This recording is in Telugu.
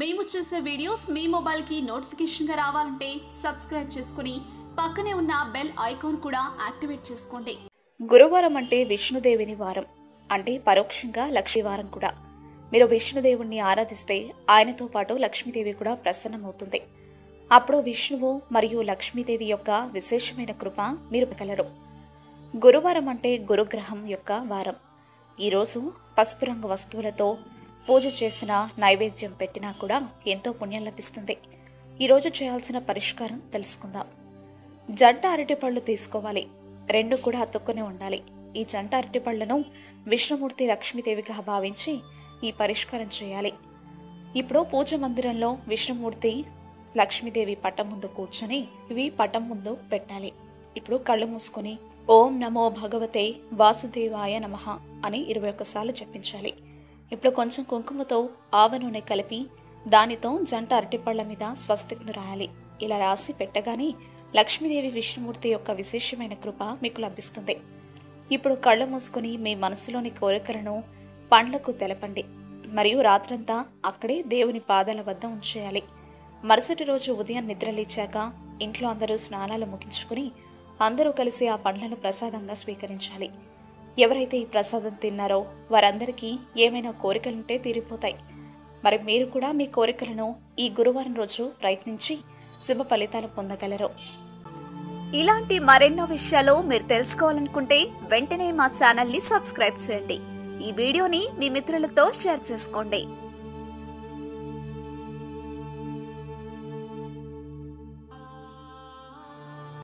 మేము చేసే వీడియోస్ మీ మొబైల్కి నోటిఫికేషన్గా రావాలంటే సబ్స్క్రైబ్ చేసుకుని పక్కనే ఉన్న బెల్ ఐకాన్ కూడా యాక్టివేట్ చేసుకోండి. గురువారం అంటే విష్ణుదేవిని వారం. అంటే పరోక్షంగా లక్ష్మీ వారం కూడా. మీరు విష్ణుదేవుణ్ణి ఆరాధిస్తే ఆయనతో పాటు లక్ష్మీదేవి కూడా ప్రసన్నమవుతుంది. అప్పుడు విష్ణువు మరియు లక్ష్మీదేవి యొక్క విశేషమైన కృప మీరు కలరు గురువారం అంటే గురుగ్రహం యొక్క వారం. ఈరోజు పసుపు రంగు వస్తువులతో పూజ చేసిన నైవేద్యం పెట్టినా కూడా ఎంతో పుణ్యం లభిస్తుంది. ఈరోజు చేయాల్సిన పరిష్కారం తెలుసుకుందాం. జంట అరటిపళ్ళు తీసుకోవాలి. రెండు కూడా అతుక్కుని ఉండాలి. ఈ జంట అరటిపళ్ళను విష్ణుమూర్తి లక్ష్మీదేవిగా భావించి ఈ పరిష్కారం చేయాలి. ఇప్పుడు పూజ మందిరంలో విష్ణుమూర్తి లక్ష్మీదేవి పట్టం ముందు కూర్చొని ఇవి పట్టం ముందు పెట్టాలి. ఇప్పుడు కళ్ళు మూసుకొని ఓం నమో భగవతే వాసుదేవాయ నమః అని ఇరవై ఒక్కసార్లు జపించాలి. ఇప్పుడు కొంచెం కుంకుమతో ఆవ నూనె కలిపి దానితో జంట అరటిపళ్ళ మీద స్వస్తిక్ను రాయాలి. ఇలా రాసి పెట్టగానే లక్ష్మీదేవి విష్ణుమూర్తి యొక్క విశేషమైన కృప మీకు లభిస్తుంది. ఇప్పుడు కళ్ళు మూసుకొని మీ మనసులోని కోరికలను పండ్లకు తెలపండి. మరియు రాత్రంతా అక్కడే దేవుని పాదాల వద్ద ఉంచేయాలి. మరుసటి రోజు ఉదయం నిద్రలేచాక ఇంట్లో అందరూ స్నానాలు ముగించుకుని అందరూ కలిసి ఆ పండ్లను ప్రసాదంగా స్వీకరించాలి. ఎవరైతే ఈ ప్రసాదం తిన్నారో వారందరికీ ఏమైనా కోరికలుంటే తీరిపోతాయి. మరి మీరు కూడా మీ కోరికలను ఈ గురువారం రోజు ప్రయత్నించి శుభ ఫలితాలు పొందగలరు. ఇలాంటి మరెన్నో విషయాలు మీరు తెలుసుకోవాలనుకుంటే వెంటనే మా ఛానల్ని సబ్స్క్రైబ్ చేయండి. ఈ వీడియోని మీ మిత్రులతో షేర్ చేసుకోండి.